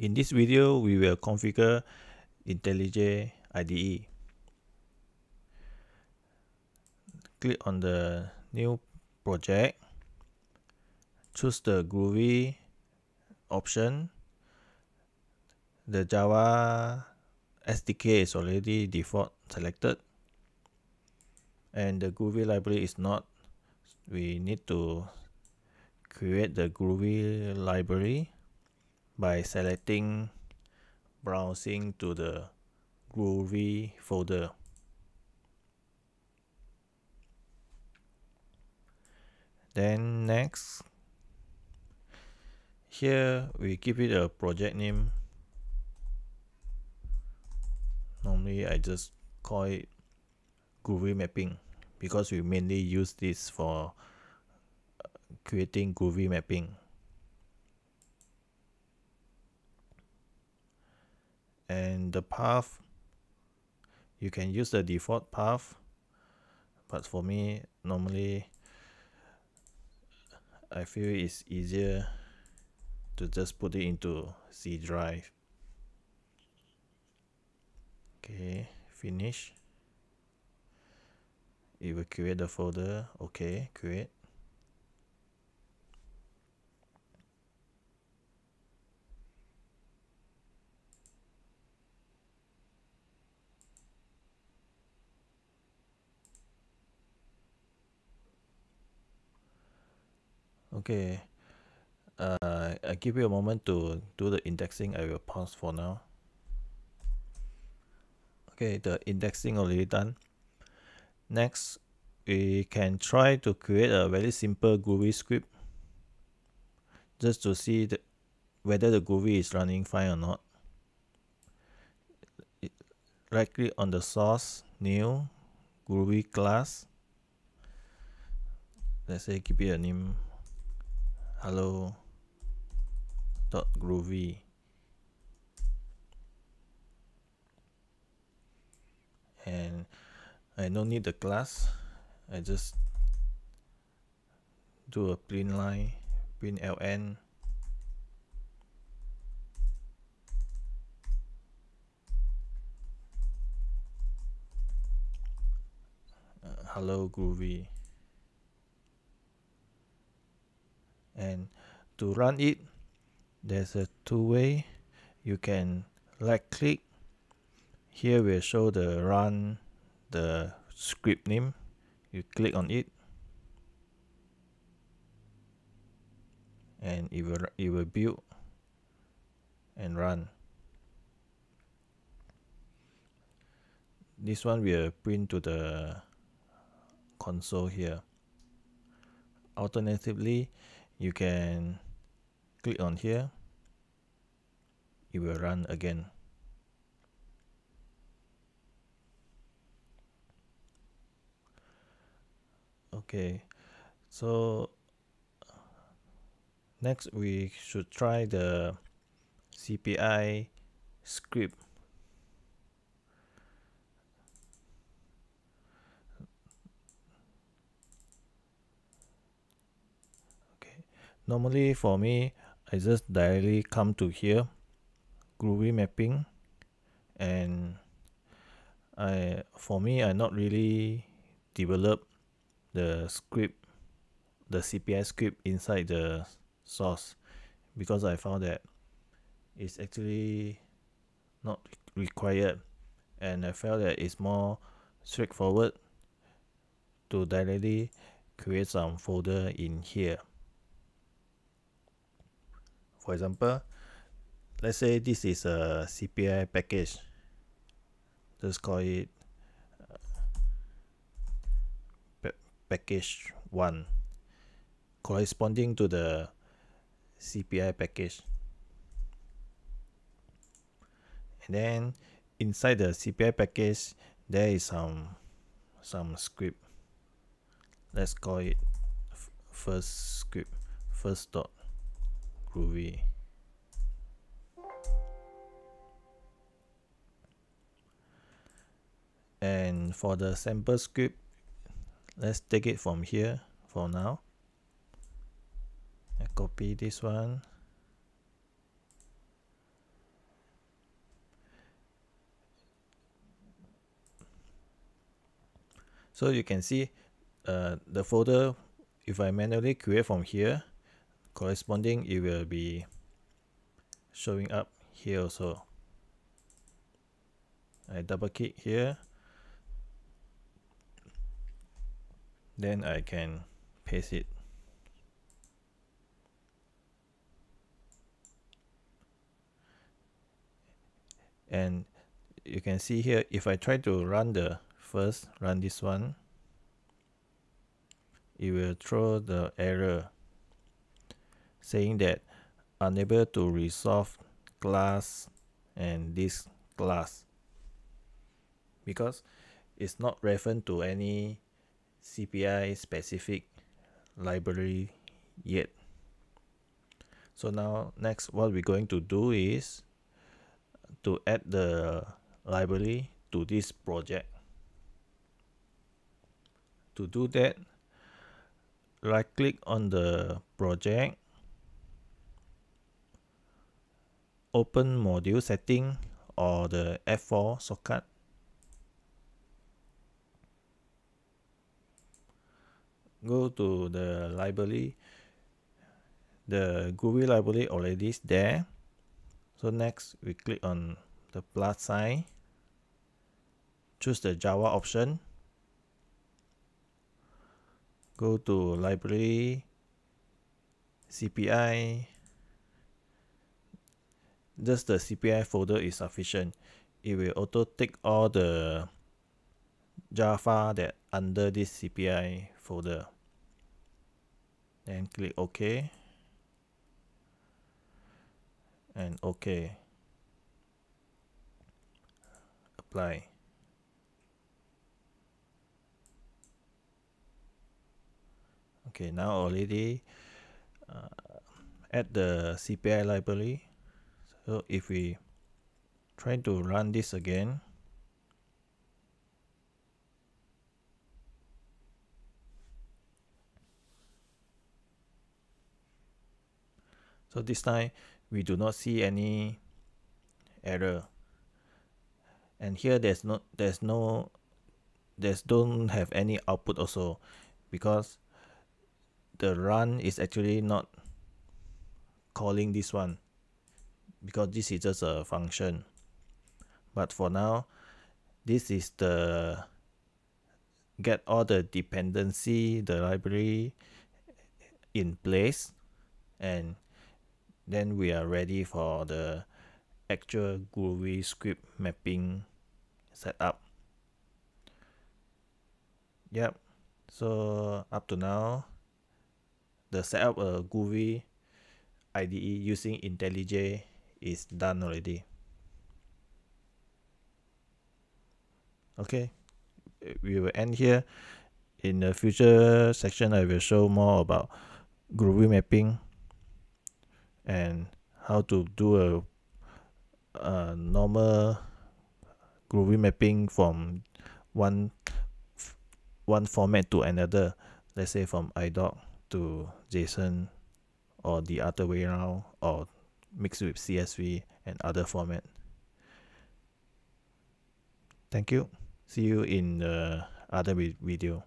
In this video, we will configure IntelliJ IDE. Click on the new project, choose the Groovy option. The Java SDK is already default selected and the Groovy library is not. We need to create the Groovy library by selecting browsing to the Groovy folder. Then next, here we give it a project name. Normally I just call it Groovy mapping because we mainly use this for uh, creating Groovy mapping. And the path you can use the default path but for me normally I feel it's easier to just put it into C drive. Okay finish. It will create the folder. Okay create Okay. Uh, I give you a moment to do the indexing. I will pause for now. Okay, the indexing already done. Next, we can try to create a very simple Groovy script just to see the, whether the Groovy is running fine or not. Right click on the source, new, Groovy class. Let's say give it a name hello. Dot groovy. And I don't need the class. I just do a print line print ln uh, hello groovy and to run it. There's a two way you can right click here will show the run the script name. You click on it. And it will it will build and run. This one will print to the console here. Alternatively you can click on here it will run again. Okay so next we should try the CPI script. Okay normally for me I just directly come to here groovy mapping and I for me I not really develop the script the CPI script inside the source because I found that it's actually not required and I felt that it's more straightforward to directly create some folder in here for example let's say this is a CPI package. Just call it uh, package 1 corresponding to the CPI package. And then inside the CPI package there is some some script. Let's call it first script first dot groovy. And for the sample script let's take it from here for now. I copy this one. So you can see uh, the folder if I manually create from here corresponding it will be showing up here also. I double click here. Then I can paste it. And you can see here if I try to run the first run this one it will throw the error saying that unable to resolve class and this class because it's not referent to any CPI specific library yet. So now next what we're going to do is to add the library to this project. To do that, right click on the project, open module setting or the F4 shortcut. Go to the library. The Groovy library already is there. So next we click on the plus sign, choose the Java option, go to library, CPI, just the CPI folder is sufficient. It will auto take all the Java that under this CPI folder. Then click OK and OK. Apply. Okay, now already uh, add the CPI library. So if we try to run this again, so this time we do not see any error. And here there's no there's no there's don't have any output also because the run is actually not calling this one because this is just a function but for now this is the get all the dependency the library in place and then we are ready for the actual Groovy script mapping setup. Yep, so up to now, the setup of Groovy IDE using IntelliJ is done already. Okay, we will end here. In the future section, I will show more about Groovy mapping and how to do a, a normal groovy mapping from one one format to another let's say from idoc to json or the other way around or mixed with csv and other format. Thank you. See you in the other video